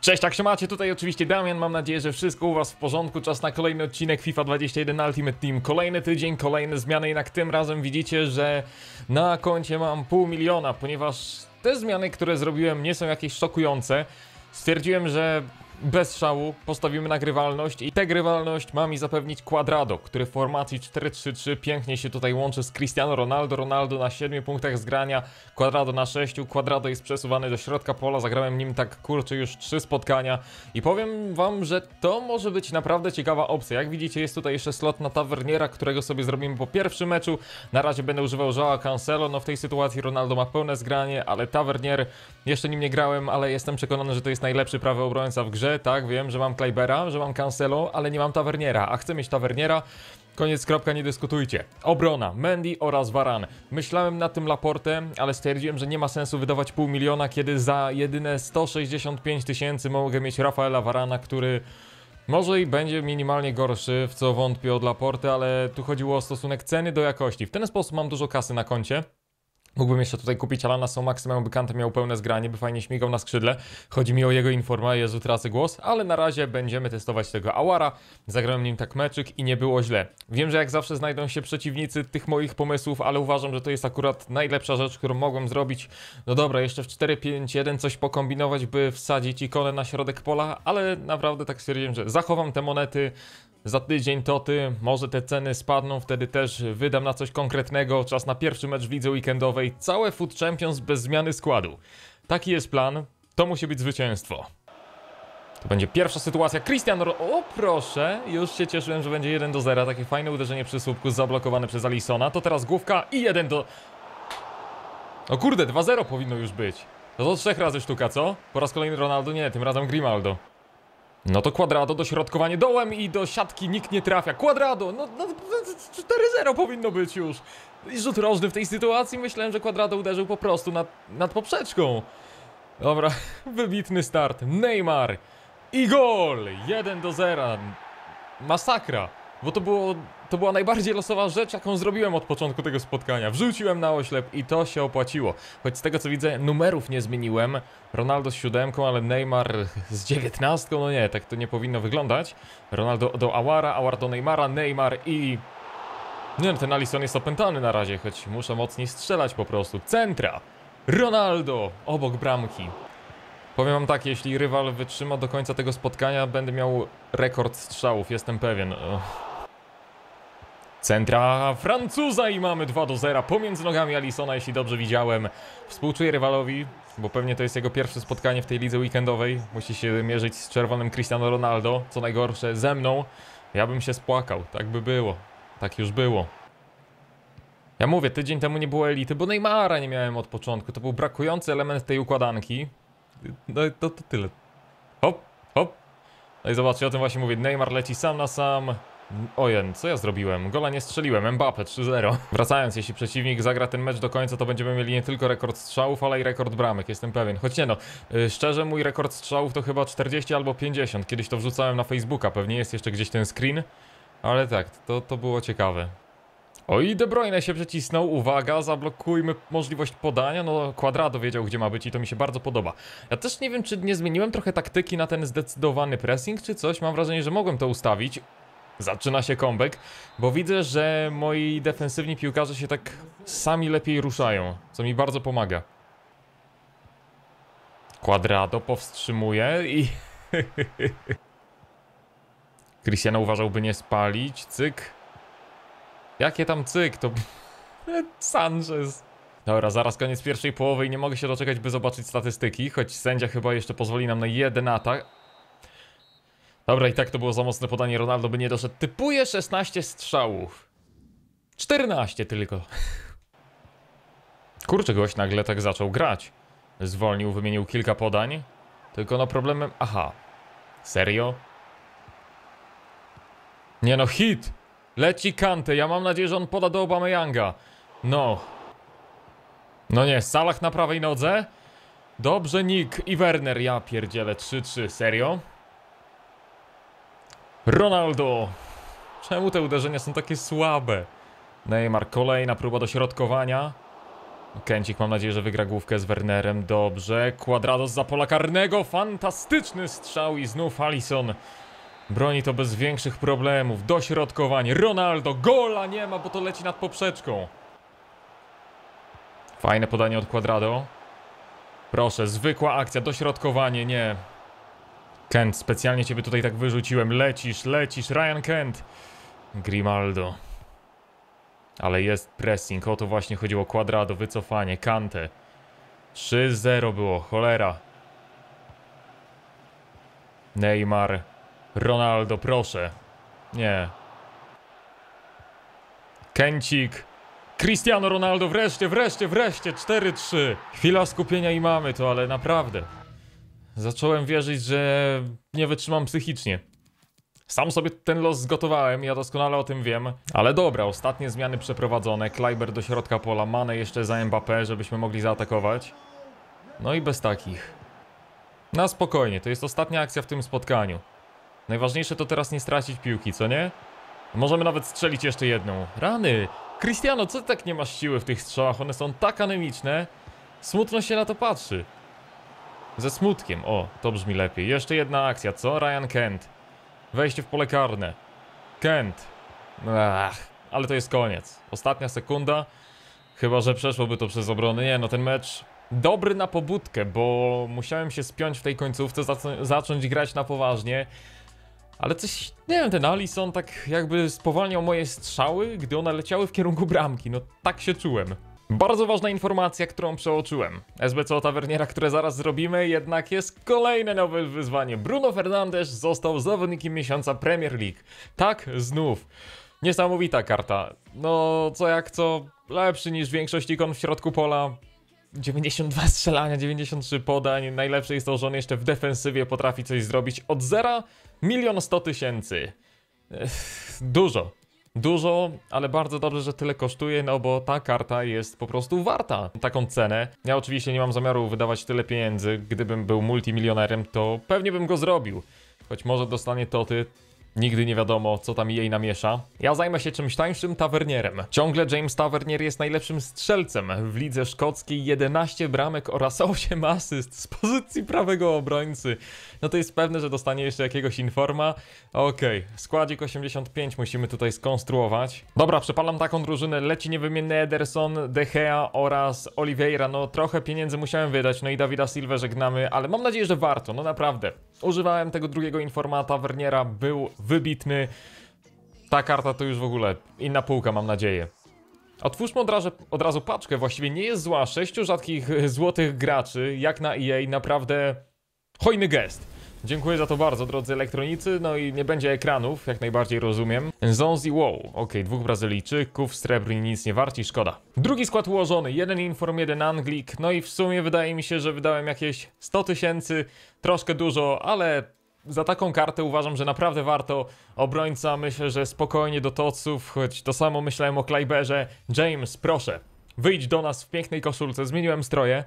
Cześć, tak się macie, tutaj oczywiście Damian, mam nadzieję, że wszystko u was w porządku, czas na kolejny odcinek FIFA 21 Ultimate Team, kolejny tydzień, kolejne zmiany, jednak tym razem widzicie, że na koncie mam pół miliona, ponieważ te zmiany, które zrobiłem nie są jakieś szokujące, stwierdziłem, że bez szału postawimy nagrywalność i tę grywalność ma mi zapewnić Quadrado, który w formacji 4-3-3 pięknie się tutaj łączy z Cristiano Ronaldo. Ronaldo na 7 punktach zgrania, Quadrado na 6. Quadrado jest przesuwany do środka pola, zagrałem nim tak kurczę już 3 spotkania i powiem wam, że to może być naprawdę ciekawa opcja. Jak widzicie jest tutaj jeszcze slot na Taverniera, którego sobie zrobimy po pierwszym meczu. Na razie będę używał Joao Cancelo, no w tej sytuacji Ronaldo ma pełne zgranie, ale Tavernier jeszcze nim nie grałem, ale jestem przekonany, że to jest najlepszy prawy obrońca w grze tak, wiem, że mam Kleibera, że mam Cancelo, ale nie mam Taverniera, a chcę mieć Taverniera. Koniec, kropka, nie dyskutujcie. Obrona, Mendy oraz Varan. Myślałem nad tym Laportem, ale stwierdziłem, że nie ma sensu wydawać pół miliona, kiedy za jedyne 165 tysięcy mogę mieć Rafaela Varana, który może i będzie minimalnie gorszy, w co wątpię od Laporty, ale tu chodziło o stosunek ceny do jakości. W ten sposób mam dużo kasy na koncie. Mógłbym jeszcze tutaj kupić Alana Somaxa, by Kante miał pełne zgranie, by fajnie śmigał na skrzydle. Chodzi mi o jego informa, Jezu, tracę głos, ale na razie będziemy testować tego Awara. Zagrałem nim tak meczyk i nie było źle. Wiem, że jak zawsze znajdą się przeciwnicy tych moich pomysłów, ale uważam, że to jest akurat najlepsza rzecz, którą mogłem zrobić. No dobra, jeszcze w 4-5-1 coś pokombinować, by wsadzić ikonę na środek pola, ale naprawdę tak stwierdziłem, że zachowam te monety, za tydzień to ty, może te ceny spadną, wtedy też wydam na coś konkretnego. Czas na pierwszy mecz w lidze weekendowej. Całe Food Champions bez zmiany składu. Taki jest plan. To musi być zwycięstwo. To będzie pierwsza sytuacja. Christian Ro O proszę, już się cieszyłem, że będzie 1 do 0. Takie fajne uderzenie przy słupku zablokowane przez Alisona. To teraz główka i 1 do... O kurde, 2-0 powinno już być. No to trzech razy sztuka, co? Po raz kolejny Ronaldo? Nie, tym razem Grimaldo. No to Quadrado, dośrodkowanie dołem i do siatki nikt nie trafia. Quadrado, no, no 4-0 powinno być już. I rzut rożny w tej sytuacji, myślałem, że Quadrado uderzył po prostu nad, nad poprzeczką. Dobra, wybitny start. Neymar i gol! 1 do 0. Masakra. Bo to, było, to była najbardziej losowa rzecz, jaką zrobiłem od początku tego spotkania. Wrzuciłem na oślep i to się opłaciło. Choć z tego co widzę, numerów nie zmieniłem. Ronaldo z siódemką, ale Neymar z dziewiętnastką. No nie, tak to nie powinno wyglądać. Ronaldo do Awara, Awar do Neymara, Neymar i... Nie no, ten Alisson jest opętany na razie, choć muszę mocniej strzelać po prostu. Centra! Ronaldo! Obok bramki. Powiem wam tak, jeśli rywal wytrzyma do końca tego spotkania, będę miał rekord strzałów, jestem pewien. Centra Francuza i mamy 2 do 0 pomiędzy nogami Alisona, jeśli dobrze widziałem. Współczuję rywalowi, bo pewnie to jest jego pierwsze spotkanie w tej lidze weekendowej. Musi się mierzyć z czerwonym Cristiano Ronaldo, co najgorsze ze mną. Ja bym się spłakał, tak by było. Tak już było. Ja mówię, tydzień temu nie było elity, bo Neymara nie miałem od początku. To był brakujący element tej układanki. No to, to tyle. Hop, hop. No i zobaczcie, o tym właśnie mówię. Neymar leci sam na sam. Ojen, co ja zrobiłem? Gola nie strzeliłem, Mbappe 3-0. Wracając, jeśli przeciwnik zagra ten mecz do końca, to będziemy mieli nie tylko rekord strzałów, ale i rekord bramek, jestem pewien. Choć nie no, yy, szczerze mój rekord strzałów to chyba 40 albo 50. Kiedyś to wrzucałem na Facebooka, pewnie jest jeszcze gdzieś ten screen. Ale tak, to, to było ciekawe. Oj, De Bruyne się przycisnął, uwaga, zablokujmy możliwość podania, no Quadrado wiedział gdzie ma być i to mi się bardzo podoba. Ja też nie wiem czy nie zmieniłem trochę taktyki na ten zdecydowany pressing czy coś, mam wrażenie, że mogłem to ustawić. Zaczyna się comeback, bo widzę, że moi defensywni piłkarze się tak sami lepiej ruszają, co mi bardzo pomaga. Quadrado powstrzymuje i... Cristiano uważałby nie spalić, cyk. Jakie tam cyk, to... Sanchez. Dobra, zaraz koniec pierwszej połowy i nie mogę się doczekać, by zobaczyć statystyki, choć sędzia chyba jeszcze pozwoli nam na jeden atak. Dobra, i tak to było za mocne podanie, Ronaldo by nie doszedł. Typuje 16 strzałów. 14 tylko. Kurczę, gość nagle tak zaczął grać. Zwolnił, wymienił kilka podań. Tylko no problemem... Aha. Serio? Nie no, hit! Leci Kante, ja mam nadzieję, że on poda do Obameyanga. No. No nie, Salah na prawej nodze. Dobrze, Nick i Werner, ja pierdzielę 3-3, serio? Ronaldo! Czemu te uderzenia są takie słabe? Neymar, kolejna próba dośrodkowania. Kęcik mam nadzieję, że wygra główkę z Wernerem. Dobrze. Quadrados za pola karnego. Fantastyczny strzał i znów Alisson. Broni to bez większych problemów. Dośrodkowanie. Ronaldo. Gola nie ma, bo to leci nad poprzeczką. Fajne podanie od Quadrado. Proszę, zwykła akcja. Dośrodkowanie. Nie. Kent, specjalnie ciebie tutaj tak wyrzuciłem. Lecisz, lecisz. Ryan Kent. Grimaldo. Ale jest pressing, o to właśnie chodziło. Quadrado, wycofanie, Kante. 3-0 było, cholera. Neymar. Ronaldo, proszę. Nie. Kęcik. Cristiano Ronaldo, wreszcie, wreszcie, wreszcie. 4-3. Chwila skupienia i mamy to, ale naprawdę. Zacząłem wierzyć, że nie wytrzymam psychicznie. Sam sobie ten los zgotowałem, ja doskonale o tym wiem. Ale dobra, ostatnie zmiany przeprowadzone. Kleiber do środka pola, Mane jeszcze za Mbappé, żebyśmy mogli zaatakować. No i bez takich. Na spokojnie, to jest ostatnia akcja w tym spotkaniu. Najważniejsze to teraz nie stracić piłki, co nie? Możemy nawet strzelić jeszcze jedną. Rany! Cristiano, co ty tak nie masz siły w tych strzałach? One są tak anemiczne. Smutno się na to patrzy. Ze smutkiem, o, to brzmi lepiej. Jeszcze jedna akcja, co? Ryan Kent. Wejście w pole karne. Kent. Ach, ale to jest koniec. Ostatnia sekunda. Chyba, że przeszłoby to przez obrony. Nie, no ten mecz dobry na pobudkę, bo musiałem się spiąć w tej końcówce, zac- zacząć grać na poważnie. Ale coś, nie wiem, ten Alisson tak jakby spowalniał moje strzały, gdy one leciały w kierunku bramki. No tak się czułem. Bardzo ważna informacja, którą przeoczyłem. SBC o Taverniera, które zaraz zrobimy, jednak jest kolejne nowe wyzwanie. Bruno Fernandes został zawodnikiem miesiąca Premier League. Tak, znów. Niesamowita karta. No, co jak co, lepszy niż większość ikon w środku pola. 92 strzelania, 93 podań. Najlepsze jest to, że on jeszcze w defensywie potrafi coś zrobić. Od zera milion 100 tysięcy. Dużo. Dużo, ale bardzo dobrze, że tyle kosztuje, no bo ta karta jest po prostu warta taką cenę. Ja oczywiście nie mam zamiaru wydawać tyle pieniędzy. Gdybym był multimilionerem, to pewnie bym go zrobił. Choć może dostanie toty, Nigdy nie wiadomo, co tam jej namiesza. Ja zajmę się czymś tańszym tavernierem. Ciągle James Tavernier jest najlepszym strzelcem w lidze szkockiej. 11 bramek oraz 8 asyst z pozycji prawego obrońcy. No to jest pewne, że dostanie jeszcze jakiegoś informa. Okej, składzik 85 musimy tutaj skonstruować. Dobra, przepalam taką drużynę. Leci niewymienny Ederson, De Gea oraz Oliveira. No trochę pieniędzy musiałem wydać, no i Dawida Silva żegnamy, ale mam nadzieję, że warto, no naprawdę. Używałem tego drugiego informa Taverniera, był wybitny. Ta karta to już w ogóle inna półka, mam nadzieję. Otwórzmy od razu, od razu paczkę, właściwie nie jest zła. Sześciu rzadkich e, złotych graczy, jak na EA, naprawdę hojny gest. Dziękuję za to bardzo, drodzy elektronicy. No i nie będzie ekranów, jak najbardziej rozumiem. Zonzi Wow, ok, dwóch Brazylijczyków, srebrni nic nie warci, szkoda. Drugi skład ułożony, jeden Inform, jeden Anglik. No i w sumie wydaje mi się, że wydałem jakieś 100 tysięcy, troszkę dużo, ale za taką kartę uważam, że naprawdę warto. Obrońca myślę, że spokojnie do toców, choć to samo myślałem o Kleiberze. James, proszę, wyjdź do nas w pięknej koszulce, zmieniłem stroje.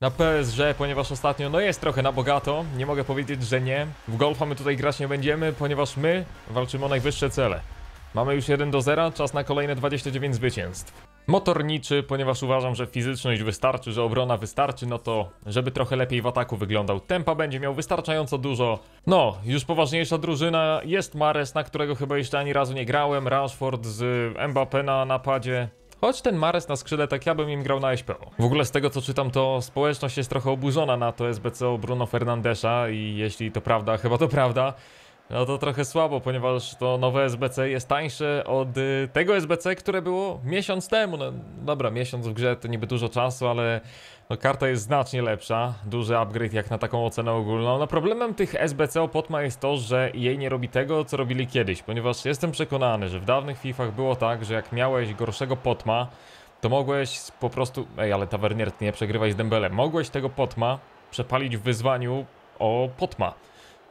Na PSG, ponieważ ostatnio no jest trochę na bogato, nie mogę powiedzieć, że nie. W golfa my tutaj grać nie będziemy, ponieważ my walczymy o najwyższe cele. Mamy już 1 do 0, czas na kolejne 29 zwycięstw. Motorniczy, ponieważ uważam, że fizyczność wystarczy, że obrona wystarczy, no to żeby trochę lepiej w ataku wyglądał. Tempa będzie miał wystarczająco dużo. No, już poważniejsza drużyna jest Mares, na którego chyba jeszcze ani razu nie grałem. Rashford z Mbappé na napadzie. Choć ten Mares na skrzydle, tak ja bym im grał na SPO. W ogóle z tego co czytam, to społeczność jest trochę oburzona na to SBC Bruno Fernandesza i jeśli to prawda, chyba to prawda, no to trochę słabo, ponieważ to nowe SBC jest tańsze od y, tego SBC, które było miesiąc temu. No dobra, miesiąc w grze to niby dużo czasu, ale no, karta jest znacznie lepsza. Duży upgrade jak na taką ocenę ogólną. No problemem tych SBC o Potma jest to, że jej nie robi tego, co robili kiedyś, ponieważ jestem przekonany, że w dawnych FIFach było tak, że jak miałeś gorszego Potma, to mogłeś po prostu... Ej, ale Tavernier, nie przegrywaj z Dembelem. Mogłeś tego Potma przepalić w wyzwaniu o Potma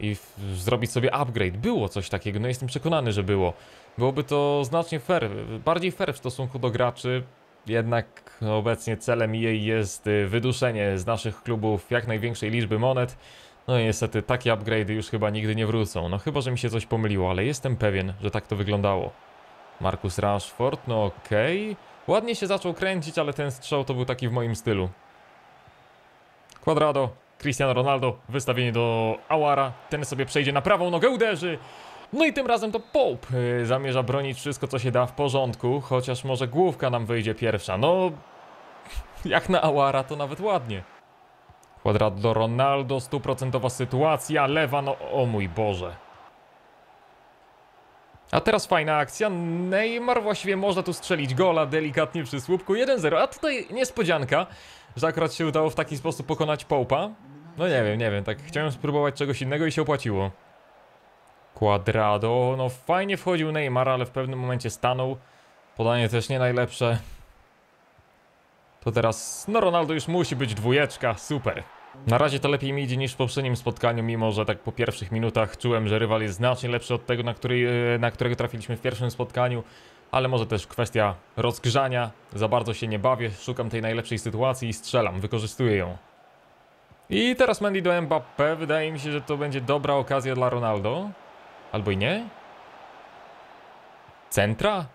i zrobić sobie upgrade. Było coś takiego, no jestem przekonany, że było. Byłoby to znacznie fair, bardziej fair w stosunku do graczy. Jednak obecnie celem jej jest y, wyduszenie z naszych klubów jak największej liczby monet. No i niestety takie upgrade'y już chyba nigdy nie wrócą. No chyba, że mi się coś pomyliło, ale jestem pewien, że tak to wyglądało. Marcus Rashford, no okej. Ładnie się zaczął kręcić, ale ten strzał to był taki w moim stylu. Quadrado, Cristiano Ronaldo, wystawienie do Awara, ten sobie przejdzie na prawą nogę, uderzy. No i tym razem to Pope y, zamierza bronić wszystko, co się da w porządku, chociaż może główka nam wyjdzie pierwsza. No, jak na Awara to nawet ładnie. Quadrado Ronaldo, stuprocentowa sytuacja, lewa, no o mój Boże. A teraz fajna akcja. Neymar właściwie można tu strzelić gola delikatnie przy słupku 1-0. A tutaj niespodzianka, że akurat się udało w taki sposób pokonać Połpa. No nie wiem, nie wiem, tak chciałem spróbować czegoś innego i się opłaciło. Quadrado, no fajnie wchodził Neymar, ale w pewnym momencie stanął. Podanie też nie najlepsze. To teraz, no Ronaldo już musi być dwójeczka, super. Na razie to lepiej mi idzie niż w poprzednim spotkaniu, mimo że tak po pierwszych minutach czułem, że rywal jest znacznie lepszy od tego, na, który, na którego trafiliśmy w pierwszym spotkaniu. Ale może też kwestia rozgrzania. Za bardzo się nie bawię, szukam tej najlepszej sytuacji i strzelam, wykorzystuję ją. I teraz Mendy do Mbappé. Wydaje mi się, że to będzie dobra okazja dla Ronaldo. Albo i nie? Centra?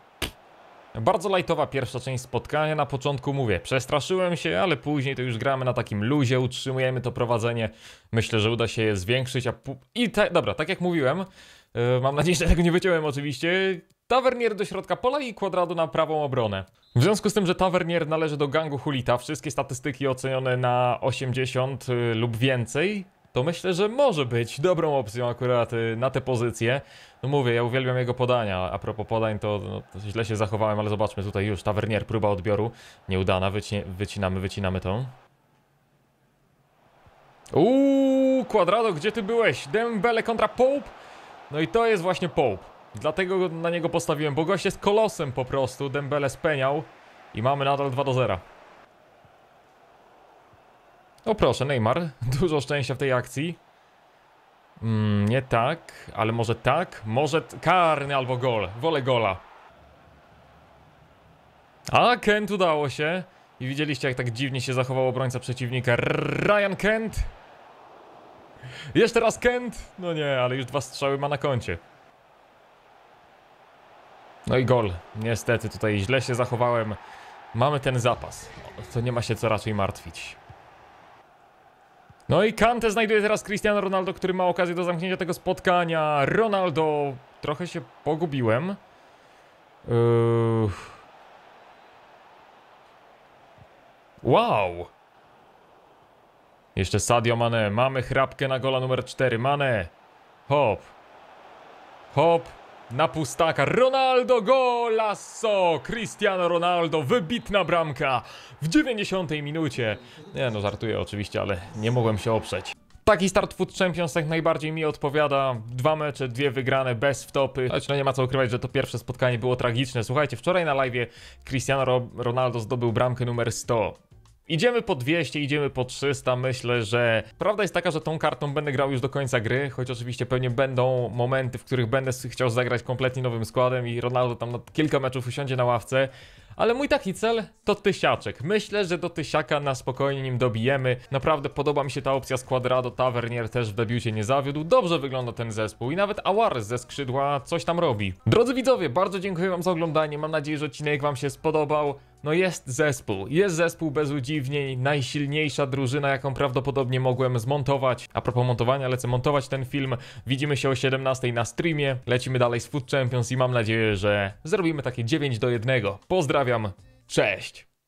Bardzo lajtowa pierwsza część spotkania. Na początku mówię, przestraszyłem się, ale później to już gramy na takim luzie, utrzymujemy to prowadzenie. Myślę, że uda się je zwiększyć. A I te, dobra, tak jak mówiłem, yy, mam nadzieję, że tego nie wyciąłem oczywiście. Tavernier do środka pola i Quadrado na prawą obronę. W związku z tym, że Tavernier należy do gangu Hulita, wszystkie statystyki ocenione na 80 y, lub więcej, to myślę, że może być dobrą opcją akurat y, na tę pozycję. No mówię, ja uwielbiam jego podania. A propos podań, to, no, to źle się zachowałem, ale zobaczmy tutaj już. Tavernier, próba odbioru. Nieudana, wyci wycinamy, wycinamy tą. Uuu, Quadrado, gdzie ty byłeś? Dembele kontra Pope? No i to jest właśnie Pope. Dlatego na niego postawiłem, bo gość jest kolosem po prostu. Dembele speniał i mamy nadal 2 do 0. O proszę, Neymar. Dużo szczęścia w tej akcji. Mm, nie tak, ale może tak? Może karny albo gol. Wolę gola. A, Kent udało się. I widzieliście, jak tak dziwnie się zachował obrońca przeciwnika. Ryan Kent. Jeszcze raz Kent. No nie, ale już dwa strzały ma na koncie. No i gol. Niestety tutaj źle się zachowałem. Mamy ten zapas. To nie ma się co raczej martwić. No i Kante znajduje teraz Cristiano Ronaldo, który ma okazję do zamknięcia tego spotkania. Ronaldo, trochę się pogubiłem. Yy... Wow! Jeszcze Sadio Mane. Mamy chrapkę na gola numer 4. Mane. Hop. Hop. Na pustaka. Ronaldo golasso! Cristiano Ronaldo. Wybitna bramka. W 90 minucie. Nie no, żartuję oczywiście, ale nie mogłem się oprzeć. Taki start Food Champions jak najbardziej mi odpowiada. Dwa mecze, dwie wygrane, bez wtopy. Choć no nie ma co ukrywać, że to pierwsze spotkanie było tragiczne. Słuchajcie, wczoraj na live Cristiano Ro- Ronaldo zdobył bramkę numer 100. Idziemy po 200, idziemy po 300. Myślę, że prawda jest taka, że tą kartą będę grał już do końca gry, choć oczywiście pewnie będą momenty, w których będę chciał zagrać kompletnie nowym składem i Ronaldo tam na kilka meczów usiądzie na ławce. Ale mój taki cel to tysiaczek. Myślę, że do tysiaka na spokojnie nim dobijemy. Naprawdę podoba mi się ta opcja z Quadrado. Tavernier też w debiucie nie zawiódł. Dobrze wygląda ten zespół i nawet Awar ze skrzydła coś tam robi. Drodzy widzowie, bardzo dziękuję wam za oglądanie. Mam nadzieję, że odcinek wam się spodobał. No jest zespół, jest zespół bez udziwnień, najsilniejsza drużyna, jaką prawdopodobnie mogłem zmontować. A propos montowania, lecę montować ten film. Widzimy się o 17 na streamie. Lecimy dalej z Food Champions i mam nadzieję, że zrobimy takie 9 do 1. Pozdrawiam, cześć!